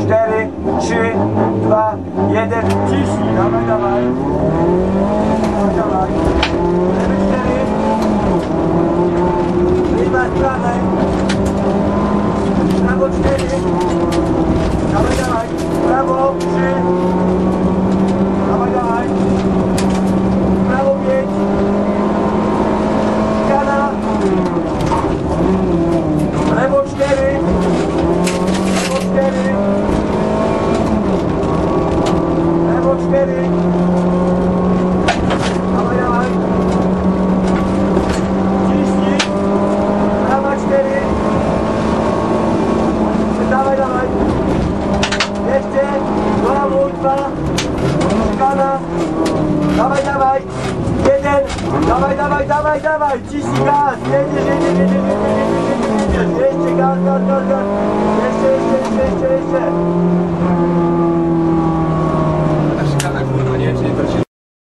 cztery, trzy, dwa, jeden. Ciśnij, dawaj, dawaj. Dawaj, Jeszcze. Do lawu dwa. Szykana. Dawaj, dawaj. Jeden. Dawaj, dawaj, dawaj, dawaj. Ciśnij gaz. Jedziesz, jedziesz, jedziesz, jedziesz, jedziesz, jedziesz. Jeszcze gaz, gaz, gaz, gaz. Jeszcze, jeszcze, jeszcze, jeszcze, jeszcze.